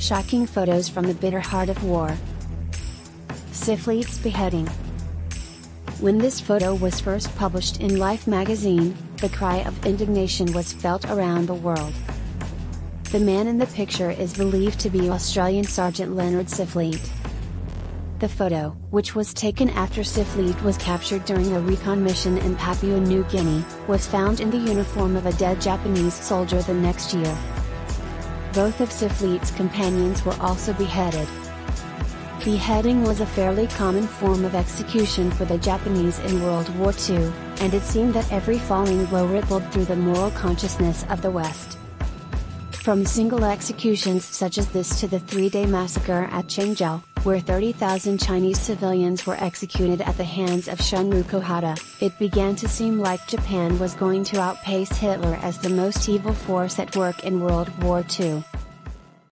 Shocking photos from the bitter heart of war. Siffleet's beheading. When this photo was first published in Life magazine, the cry of indignation was felt around the world. The man in the picture is believed to be Australian Sergeant Leonard Siffleet. The photo, which was taken after Siffleet was captured during a recon mission in Papua New Guinea, was found in the uniform of a dead Japanese soldier the next year. Both of Siffleet's companions were also beheaded. Beheading was a fairly common form of execution for the Japanese in World War II, and it seemed that every falling blow rippled through the moral consciousness of the West. From single executions such as this to the three-day massacre at Changjiao, where 30,000 Chinese civilians were executed at the hands of Shunroku Hata, it began to seem like Japan was going to outpace Hitler as the most evil force at work in World War II.